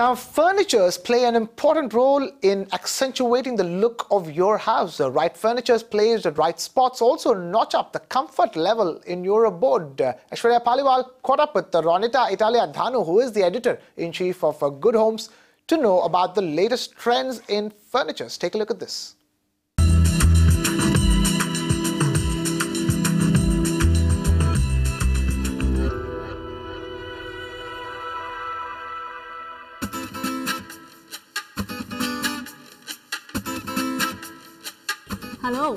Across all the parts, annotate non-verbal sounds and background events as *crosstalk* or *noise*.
Now, furnitures play an important role in accentuating the look of your house. The right furnitures placed at right spots also notch up the comfort level in your abode. Aishwarya Paliwal caught up with Ronitaa Italia Dhanu, who is the editor-in-chief of Good Homes, to know about the latest trends in furnitures. Take a look at this. Hello.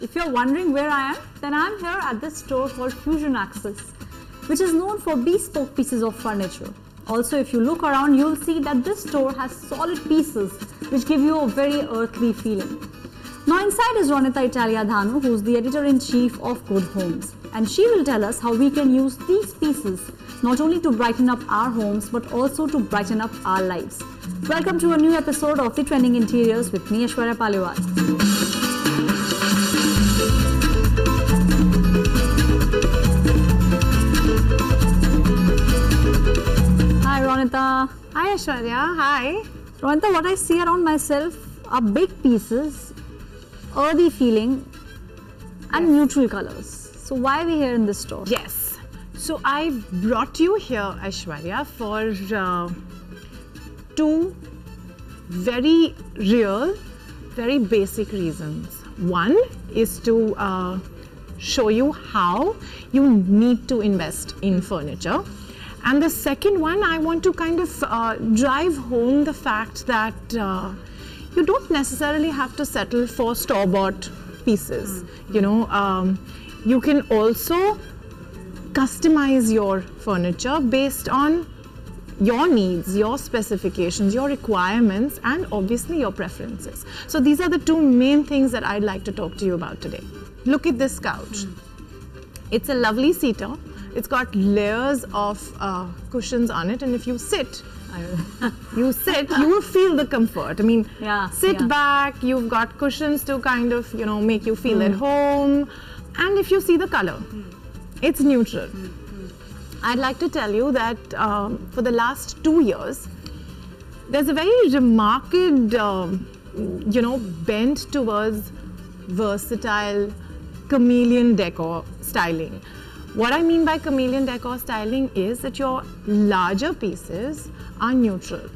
If you're wondering where I am, then I'm here at this store called Fusion Access, which is known for bespoke pieces of furniture. Also, if you look around, you'll see that this store has solid pieces which give you a very earthly feeling. Now inside is Ronitaa Italia Dhanu, who's the editor-in-chief of Good Homes. And she will tell us how we can use these pieces not only to brighten up our homes, but also to brighten up our lives. Welcome to a new episode of The Trending Interiors with me, Aishwarya Paliwal. Hi Aishwarya, hi. Ronitaa, what I see around myself are big pieces, earthy feeling, and neutral colors. So why are we here in this store? Yes. So I brought you here, Aishwarya, for uh, two very real, very basic reasons. One is to uh, show you how you need to invest in furniture. And the second one, I want to kind of uh, drive home the fact that uh, you don't necessarily have to settle for store bought pieces. You know, um, you can also customize your furniture based on your needs, your specifications, your requirements, and obviously your preferences. So, these are the two main things that I'd like to talk to you about today. Look at this couch. It's a lovely seater. It's got layers of uh, cushions on it, and if you sit, *laughs* you sit, you will feel the comfort. I mean, Yeah, sit yeah. back. You've got cushions to kind of, you know, make you feel at home. And if you see the color, it's neutral. I'd like to tell you that um, for the last two years, there's a very remarked, um, you know, bent towards versatile chameleon decor styling. What I mean by chameleon decor styling is that your larger pieces are neutral.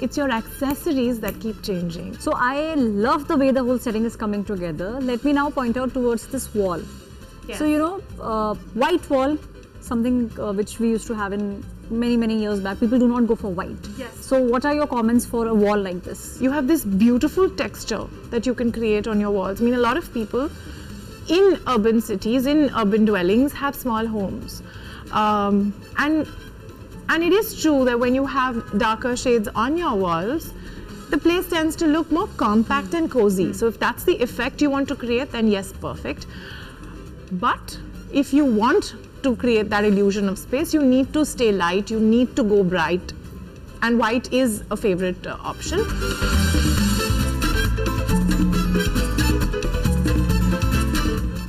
It's your accessories that keep changing. So I love the way the whole setting is coming together. Let me now point out towards this wall. Yes. So you know, uh, white wall, something uh, which we used to have in many many years back. People do not go for white. Yes. So what are your comments for a wall like this? you have this beautiful texture that you can create on your walls. I mean, a lot of people in urban cities, in urban dwellings, have small homes, um, and and it is true that when you have darker shades on your walls, the place tends to look more compact and cozy. So if that's the effect you want to create, then yes, perfect. But if you want to create that illusion of space, you need to stay light, you need to go bright, and white is a favorite uh, option.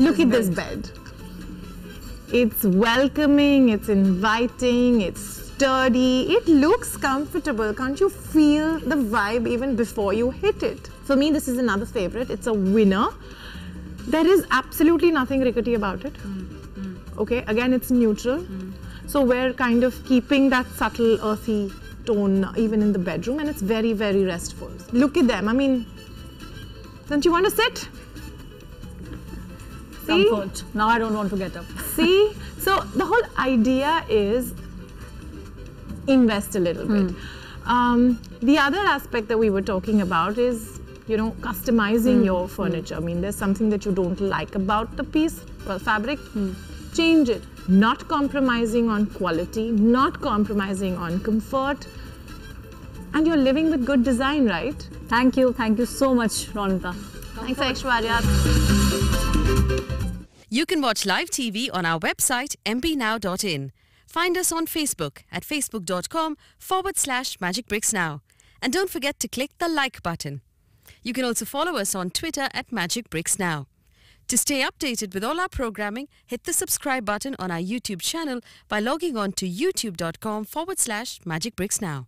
Look at this bed. It's welcoming, it's inviting, it's sturdy, it looks comfortable. Can't you feel the vibe even before you hit it? For me, this is another favorite. It's a winner. There is absolutely nothing rickety about it. Hmm, hmm. Okay, again, it's neutral. Hmm. So we're kind of keeping that subtle earthy tone even in the bedroom, and it's very, very restful. Look at them. I mean, don't you want to sit? See? Comfort. Now I don't want to get up. *laughs* See? So the whole idea is invest a little bit. Hmm. Um, the other aspect that we were talking about is, you know, customizing hmm. your hmm. furniture. I mean, there's something that you don't like about the piece, well, fabric, change it. Not compromising on quality, not compromising on comfort, and you're living with good design, right? Thank you. Thank you so much, Ronitaa. Thanks, Aishwarya. You can watch live TV on our website mbnow.in. Find us on Facebook at facebook.com forward slash magicbricksnow. And don't forget to click the like button. You can also follow us on Twitter at magicbricksnow. To stay updated with all our programming, hit the subscribe button on our YouTube channel by logging on to youtube.com forward slash magicbricksnow.